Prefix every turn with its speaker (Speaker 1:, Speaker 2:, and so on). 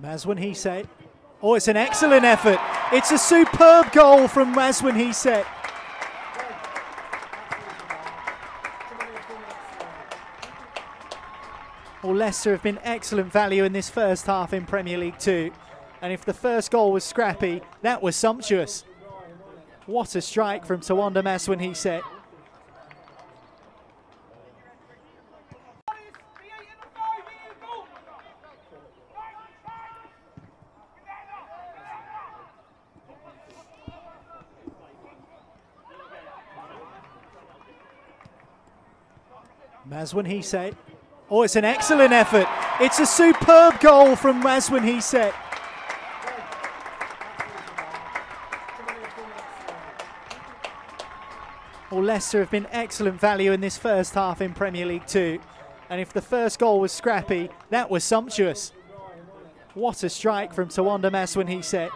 Speaker 1: Maswanhise. Oh, it's an excellent effort. It's a superb goal from Maswanhise. Well, oh, Leicester have been excellent value in this first half in Premier League 2. And if the first goal was scrappy, that was sumptuous. What a strike from Tawanda Maswanhise. Maswanhise. Oh, it's an excellent effort. It's a superb goal from Maswanhise. Well, Leicester have been excellent value in this first half in Premier League 2. And if the first goal was scrappy, that was sumptuous. What a strike from Tawanda Maswanhise.